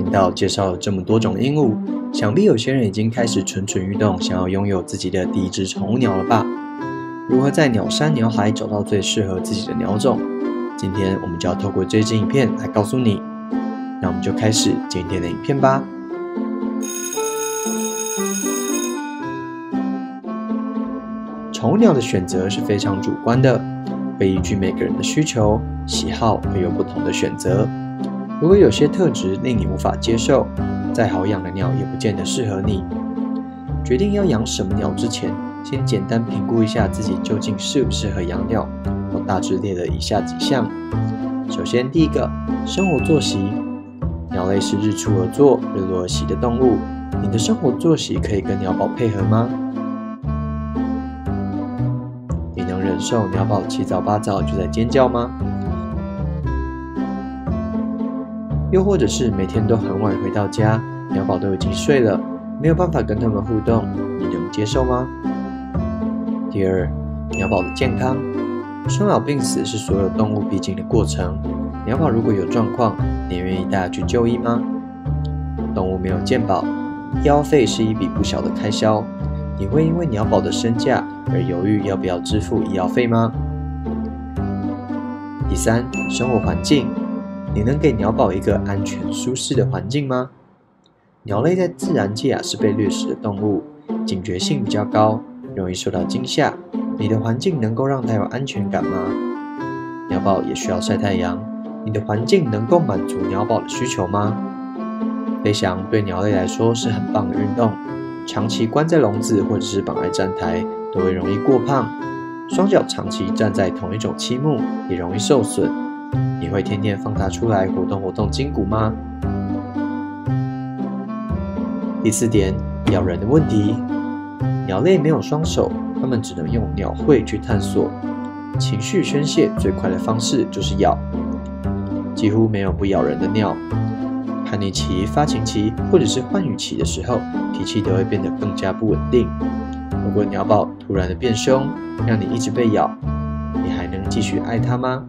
频道介绍了这么多种鹦鹉，想必有些人已经开始蠢蠢欲动，想要拥有自己的第一只宠物鸟了吧？如何在鸟山鸟海找到最适合自己的鸟种？今天我们就要透过这支影片来告诉你。那我们就开始今天的影片吧。宠物鸟的选择是非常主观的，会依据每个人的需求、喜好，会有不同的选择。如果有些特质令你无法接受，再好养的鸟也不见得适合你。决定要养什么鸟之前，先简单评估一下自己究竟适不适合养鸟。我大致列了以下几项。首先，第一个，生活作息。鸟类是日出而作、日落而息的动物，你的生活作息可以跟鸟宝配合吗？你能忍受鸟宝七早八早就在尖叫吗？又或者是每天都很晚回到家，鸟宝都已经睡了，没有办法跟它们互动，你能接受吗？第二，鸟宝的健康，生老病死是所有动物必经的过程，鸟宝如果有状况，你愿意带它去就医吗？动物没有健保，医药费是一笔不小的开销，你会因为鸟宝的身价而犹豫要不要支付医药费吗？第三，生活环境。你能给鸟宝一个安全舒适的环境吗？鸟类在自然界啊是被掠食的动物，警觉性比较高，容易受到惊吓。你的环境能够让它有安全感吗？鸟宝也需要晒太阳，你的环境能够满足鸟宝的需求吗？飞翔对鸟类来说是很棒的运动，长期关在笼子或者是绑在站台都会容易过胖，双脚长期站在同一种栖木也容易受损。你会天天放它出来活动活动筋骨吗？第四点，咬人的问题。鸟类没有双手，它们只能用鸟喙去探索。情绪宣泄最快的方式就是咬，几乎没有不咬人的鸟。叛逆期、发情期或者是换羽期的时候，脾气都会变得更加不稳定。如果鸟宝突然的变凶，让你一直被咬，你还能继续爱它吗？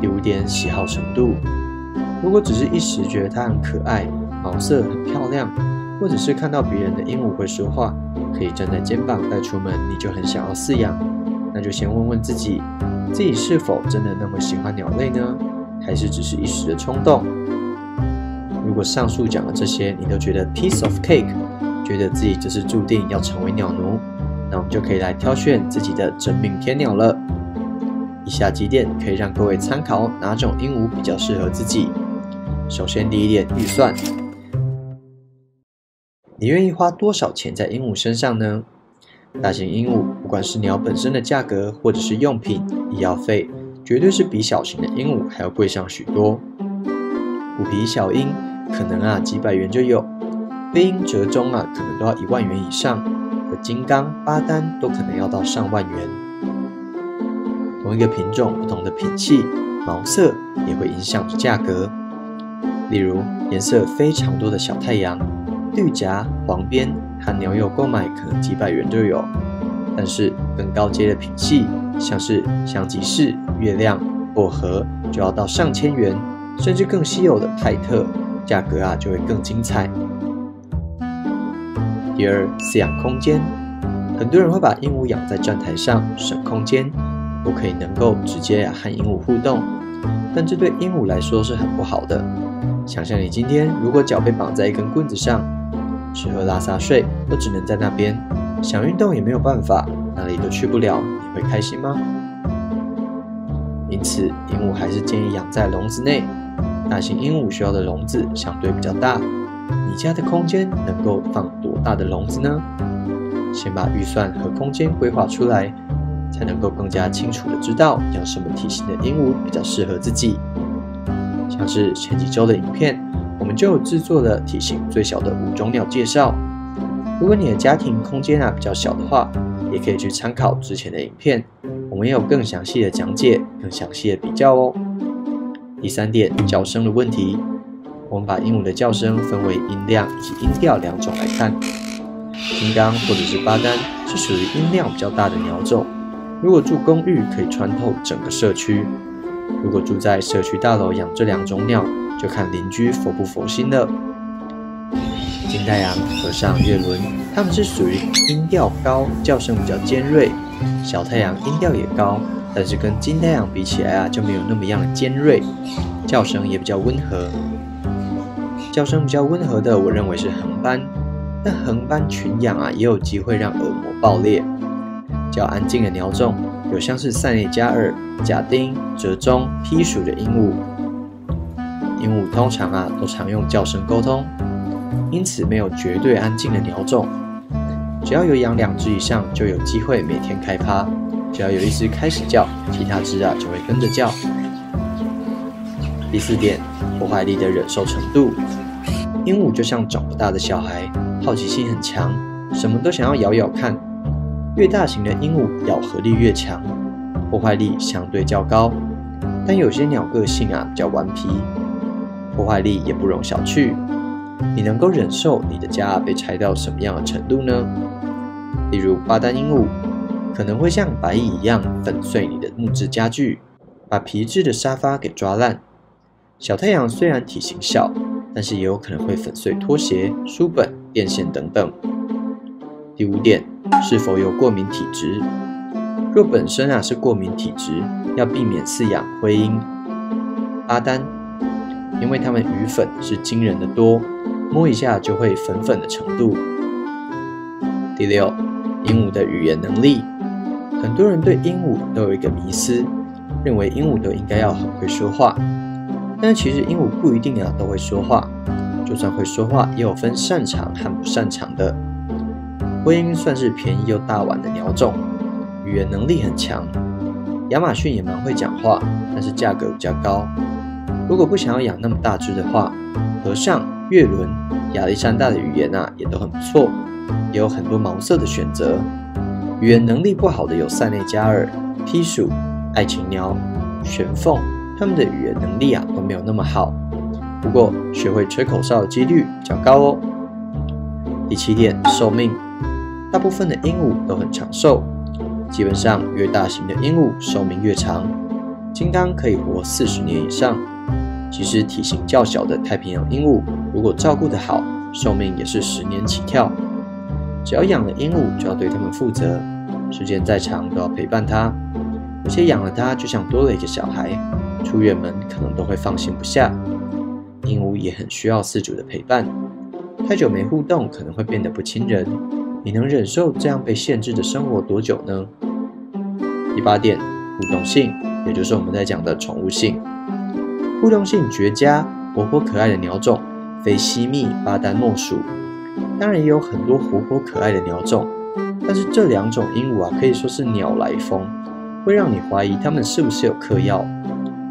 第五点，喜好程度。如果只是一时觉得它很可爱，毛色很漂亮，或者是看到别人的鹦鹉会说话，可以站在肩膀带出门，你就很想要饲养，那就先问问自己，自己是否真的那么喜欢鸟类呢？还是只是一时的冲动？如果上述讲的这些你都觉得 piece of cake，觉得自己就是注定要成为鸟奴，那我们就可以来挑选自己的真命天鸟了。以下几点可以让各位参考哪种鹦鹉比较适合自己。首先，第一点，预算。你愿意花多少钱在鹦鹉身上呢？大型鹦鹉，不管是鸟本身的价格，或者是用品、医药费，绝对是比小型的鹦鹉还要贵上许多。虎皮小鹰可能啊几百元就有，飞鹰折中啊可能都要一万元以上，而金刚、巴丹都可能要到上万元。同一个品种，不同的品系、毛色也会影响着价格。例如，颜色非常多的小太阳、绿夹、黄边和鸟友购买可能几百元就有，但是更高阶的品系，像是香吉士、月亮、薄荷，就要到上千元，甚至更稀有的泰特，价格啊就会更精彩。第二，饲养空间，很多人会把鹦鹉养在站台上，省空间。不可以能够直接和鹦鹉互动，但这对鹦鹉来说是很不好的。想象你今天如果脚被绑在一根棍子上，吃喝拉撒睡都只能在那边，想运动也没有办法，哪里都去不了，你会开心吗？因此，鹦鹉还是建议养在笼子内。大型鹦鹉需要的笼子相对比较大，你家的空间能够放多大的笼子呢？先把预算和空间规划出来。才能够更加清楚的知道养什么体型的鹦鹉比较适合自己。像是前几周的影片，我们就制作了体型最小的五种鸟介绍。如果你的家庭空间啊比较小的话，也可以去参考之前的影片，我们也有更详细的讲解、更详细的比较哦。第三点，叫声的问题，我们把鹦鹉的叫声分为音量以及音调两种来看。金刚或者是巴丹是属于音量比较大的鸟种。如果住公寓，可以穿透整个社区；如果住在社区大楼，养这两种鸟，就看邻居佛不佛心了。金太阳、和尚、月轮，他们是属于音调高、叫声比较尖锐。小太阳音调也高，但是跟金太阳比起来啊，就没有那么样的尖锐，叫声也比较温和。叫声比较温和的，我认为是横斑。但横斑群养啊，也有机会让耳膜爆裂。较安静的鸟种，有像是塞内加尔、贾丁、折中、披鼠的鹦鹉。鹦鹉通常啊，都常用叫声沟通。因此，没有绝对安静的鸟种。只要有养两只以上，就有机会每天开趴。只要有一只开始叫，其他只啊就会跟着叫。第四点，破坏力的忍受程度。鹦鹉就像长不大的小孩，好奇心很强，什么都想要咬咬看。越大型的鹦鹉咬合力越强，破坏力相对较高。但有些鸟个性啊比较顽皮，破坏力也不容小觑。你能够忍受你的家被拆到什么样的程度呢？例如巴丹鹦鹉可能会像白蚁一样粉碎你的木质家具，把皮质的沙发给抓烂。小太阳虽然体型小，但是也有可能会粉碎拖鞋、书本、电线等等。第五点，是否有过敏体质？若本身啊是过敏体质，要避免饲养灰鹰、巴丹。因为它们羽粉是惊人的多，摸一下就会粉粉的程度。第六，鹦鹉的语言能力，很多人对鹦鹉都有一个迷思，认为鹦鹉都应该要很会说话，但其实鹦鹉不一定啊都会说话，就算会说话，也有分擅长和不擅长的。灰鹰算是便宜又大碗的鸟种，语言能力很强，亚马逊也蛮会讲话，但是价格比较高。如果不想要养那么大只的话，和尚、月轮、亚历山大的语言啊也都很不错，也有很多毛色的选择。语言能力不好的有塞内加尔、披鼠、爱情鸟、玄凤，它们的语言能力啊都没有那么好。不过学会吹口哨的几率比较高哦。第七点，寿命，大部分的鹦鹉都很长寿，基本上越大型的鹦鹉寿命越长，金刚可以活四十年以上。其实体型较小的太平洋鹦鹉，如果照顾得好，寿命也是十年起跳。只要养了鹦鹉，就要对它们负责，时间再长都要陪伴它。而且养了它，就像多了一个小孩，出远门可能都会放心不下。鹦鹉也很需要饲主的陪伴，太久没互动，可能会变得不亲人。你能忍受这样被限制的生活多久呢？第八点，互动性，也就是我们在讲的宠物性。互动性绝佳、活泼可爱的鸟种，非西密、巴丹莫属。当然也有很多活泼可爱的鸟种，但是这两种鹦鹉啊，可以说是鸟来疯，会让你怀疑它们是不是有嗑药。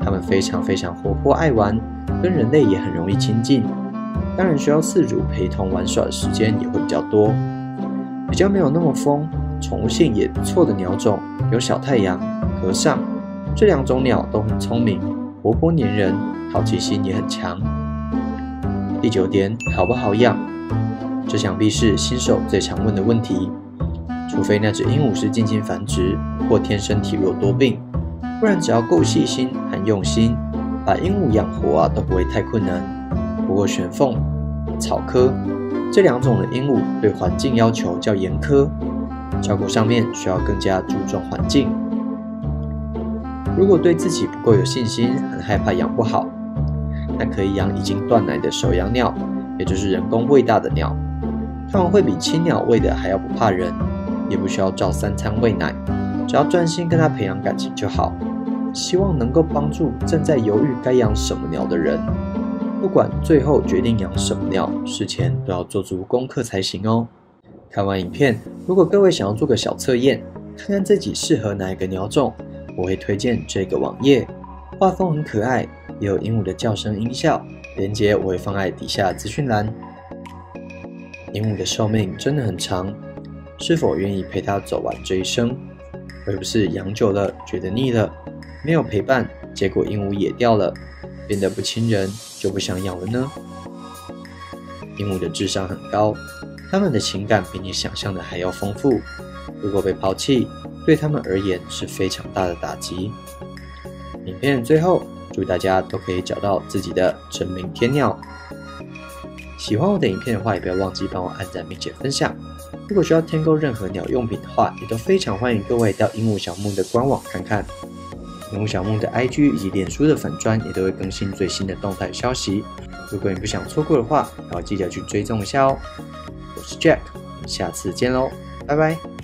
它们非常非常活泼爱玩，跟人类也很容易亲近。当然需要饲主陪同玩耍的时间也会比较多。比较没有那么疯，宠物性也不错的鸟种有小太阳、和尚，这两种鸟都很聪明。活泼粘人，好奇心也很强。第九点，好不好养？这想必是新手最常问的问题。除非那只鹦鹉是近亲繁殖或天生体弱多病，不然只要够细心和用心，把鹦鹉养活啊都不会太困难。不过玄凤、草科这两种的鹦鹉对环境要求较严苛，照顾上面需要更加注重环境。如果对自己不够有信心，很害怕养不好，那可以养已经断奶的手养鸟，也就是人工喂大的鸟。它们会比青鸟喂的还要不怕人，也不需要照三餐喂奶，只要专心跟它培养感情就好。希望能够帮助正在犹豫该养什么鸟的人。不管最后决定养什么鸟，事前都要做足功课才行哦。看完影片，如果各位想要做个小测验，看看自己适合哪一个鸟种。我会推荐这个网页，画风很可爱，也有鹦鹉的叫声音效，链接我会放在底下资讯栏。鹦鹉的寿命真的很长，是否愿意陪它走完这一生，而不是养久了觉得腻了，没有陪伴，结果鹦鹉野掉了，变得不亲人，就不想养了呢？鹦鹉的智商很高，它们的情感比你想象的还要丰富，如果被抛弃。对他们而言是非常大的打击。影片最后，祝大家都可以找到自己的真命天鸟。喜欢我的影片的话，也不要忘记帮我按赞并且分享。如果需要添购任何鸟用品的话，也都非常欢迎各位到鹦鹉小木的官网看看。鹦鹉小梦的 IG 以及脸书的粉砖也都会更新最新的动态消息。如果你不想错过的话，要记得去追踪一下哦。我是 Jack，我们下次见喽，拜拜。